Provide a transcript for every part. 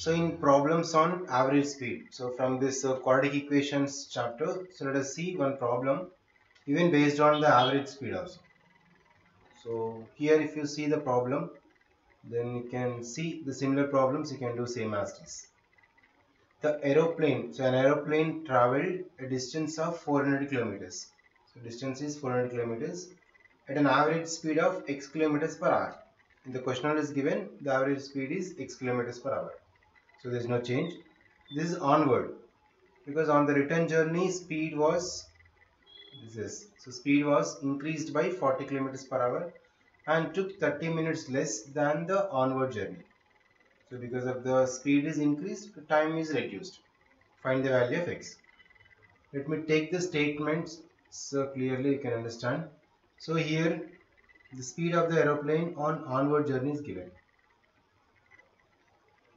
So in problems on average speed. So from this uh, quadratic equations chapter, so let us see one problem even based on the average speed also. So here if you see the problem, then you can see the similar problems you can do same as this. The aeroplane, so an aeroplane traveled a distance of 400 kilometers. So distance is 400 kilometers at an average speed of x kilometers per hour. In the question is given the average speed is x kilometers per hour. So there is no change. This is onward because on the return journey speed was this is so speed was increased by 40 kilometers per hour and took 30 minutes less than the onward journey. So because of the speed is increased, time is reduced. Find the value of x. Let me take the statements so clearly you can understand. So here the speed of the aeroplane on onward journey is given.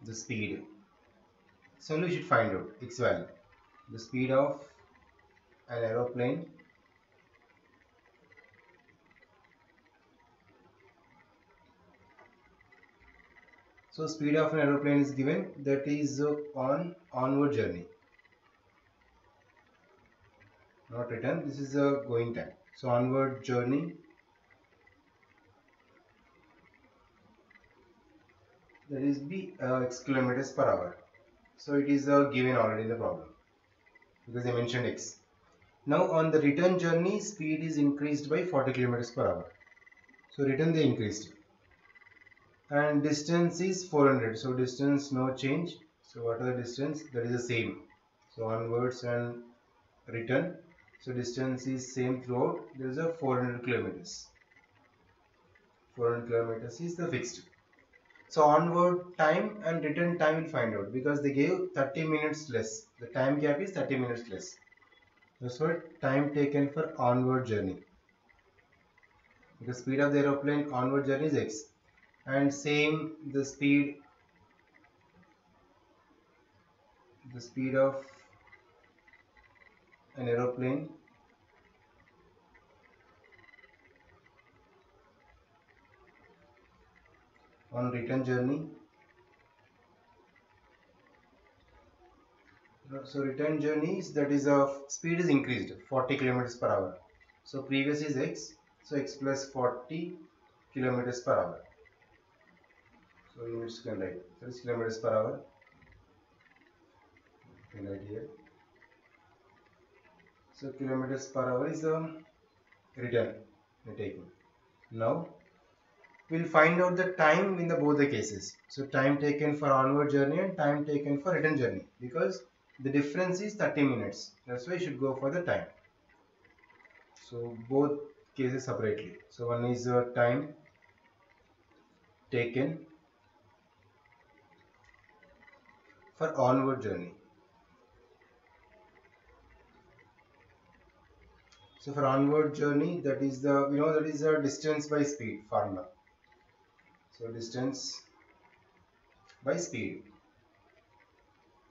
The speed. So we should find out x value. The speed of an aeroplane So speed of an aeroplane is given that is on onward journey. Not return. This is a going time. So onward journey that is b uh, x kilometers per hour. So it is uh, given already in the problem. Because I mentioned x. Now on the return journey speed is increased by 40 kilometers per hour. So return they increased. And distance is 400 so distance no change. So what are the distance? That is the same. So onwards and return. So distance is same throughout. There is a 400 kilometers. 400 kilometers is the fixed so onward time and return time will find out because they gave 30 minutes less. The time gap is 30 minutes less. That's what time taken for onward journey. The speed of the aeroplane onward journey is x. And same the speed the speed of an aeroplane on return journey. So return journey is that is of speed is increased 40 kilometers per hour. So previous is x so x plus 40 kilometers per hour. So units can write 30 kilometers per hour. Can write here. So kilometers per hour is the return we're taking. Now we'll find out the time in the both the cases. So time taken for onward journey and time taken for return journey because the difference is 30 minutes. That's why you should go for the time. So both cases separately. So one is uh, time taken for onward journey. So for onward journey that is the you know that is a distance by speed formula so distance by speed.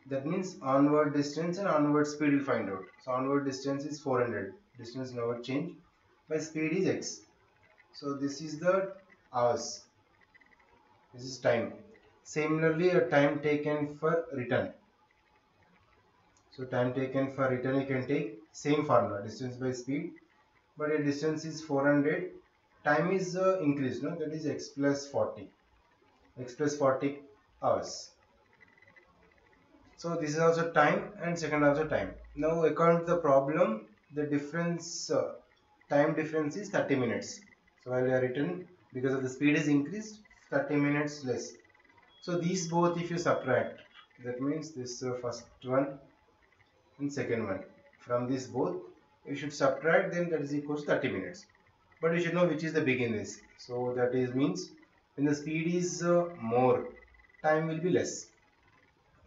That means onward distance and onward speed will find out. So onward distance is 400 distance never change. By speed is x. So this is the hours. This is time. Similarly a time taken for return. So time taken for return you can take same formula distance by speed. But a distance is 400 time is uh, increased no? That is x plus 40 x plus 40 hours. So this is also time and second also time. Now according to the problem the difference uh, time difference is 30 minutes. So while we are written because of the speed is increased 30 minutes less. So these both if you subtract that means this uh, first one and second one. From this both you should subtract them that is equal to 30 minutes but you should know which is the big in this so that is means when the speed is uh, more time will be less.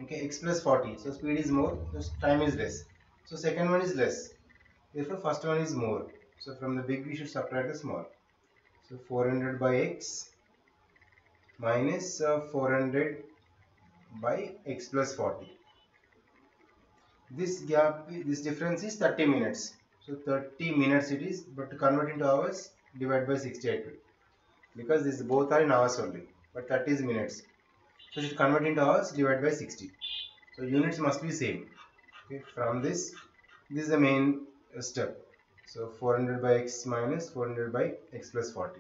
Okay x plus 40 so speed is more so time is less. So second one is less. Therefore first one is more. So from the big we should subtract the small. So 400 by x minus uh, 400 by x plus 40 this gap this difference is 30 minutes so 30 minutes it is but to convert into hours divide by 68 because these both are in hours only but 30 is minutes So it convert into hours divided by 60. So units must be same. Okay, from this, this is the main step. So 400 by x minus 400 by x plus 40.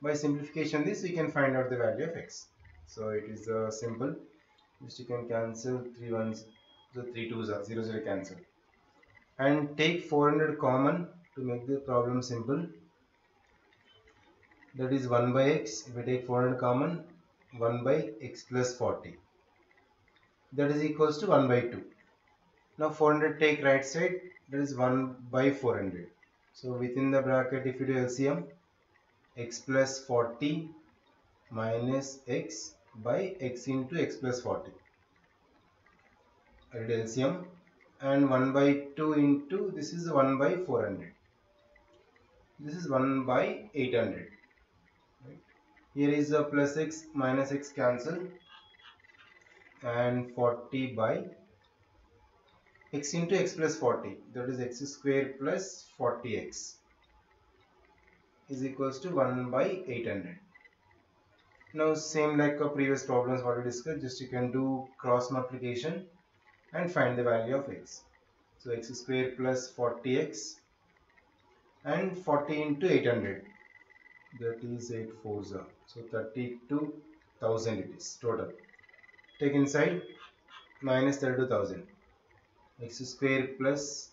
By simplification this, we can find out the value of x. So it is uh, simple. Just you can cancel 3 ones, the 3 twos are 0 0 cancel. And take 400 common to make the problem simple. That is 1 by x. If we take 400 common, 1 by x plus 40. That is equals to 1 by 2. Now 400 take right side, that is 1 by 400. So within the bracket, if you do LCM, x plus 40 minus x by x into x plus 40. I did LCM and 1 by 2 into this is 1 by 400. This is 1 by 800. Right. Here is a plus x minus x cancel and 40 by x into x plus 40 that is x square plus 40x is equals to 1 by 800 now same like a previous problems what we discussed just you can do cross multiplication and find the value of x. So x square plus 40x and 40 into 800 that is 8 fours so 32,000 it is total. Take inside minus 32,000 x square plus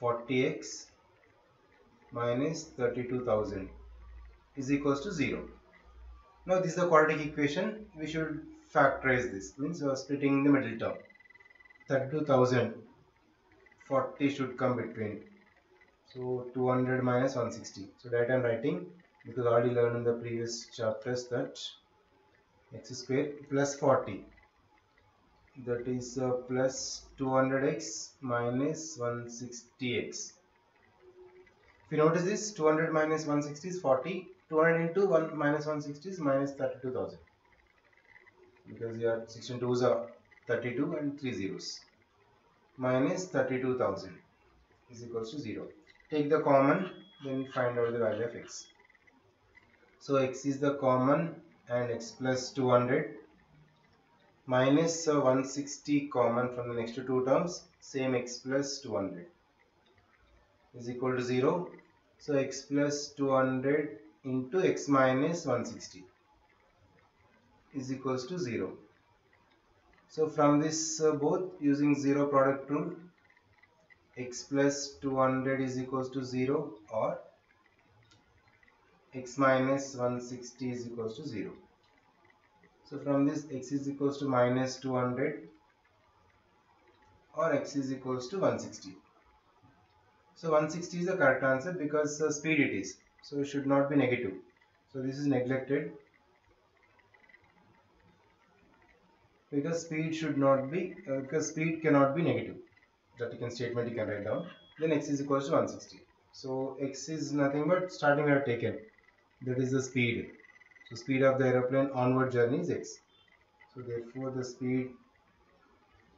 40x minus 32,000 is equals to 0. Now this is the quadratic equation. We should factorize this. Means we are splitting the middle term. 32,000 40 should come between. So 200 minus 160. So that I am writing because I already learned in the previous chapters that x square plus 40 that is uh, plus 200x minus 160x. If you notice this 200 minus 160 is 40, 200 into 1 minus 160 is minus 32,000 because you have 16 twos are 32 and 3 zeros minus 32,000 is equals to 0. Take the common then find out the value of x. So x is the common and x plus 200 minus uh, 160 common from the next two terms same x plus 200 is equal to 0 so x plus 200 into x minus 160 is equals to 0 so from this uh, both using zero product rule x plus 200 is equals to 0 or x minus 160 is equals to 0 so from this x is equals to minus 200 or x is equals to 160. So 160 is the correct answer because uh, speed it is. So it should not be negative. So this is neglected because speed should not be uh, because speed cannot be negative. That you can statement you can write down. Then x is equals to 160. So x is nothing but starting we have taken. That is the speed so speed of the aeroplane onward journey is x. So therefore the speed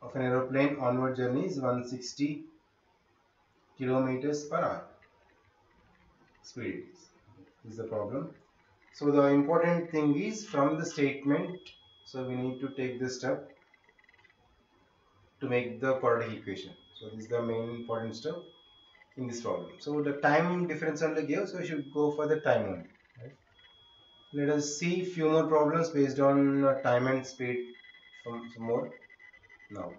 of an aeroplane onward journey is 160 kilometers per hour. Speed is the problem. So the important thing is from the statement, so we need to take this step to make the quadratic equation. So this is the main important step in this problem. So the time difference only gives, so we should go for the time only. Let us see few more problems based on uh, time and speed some more now.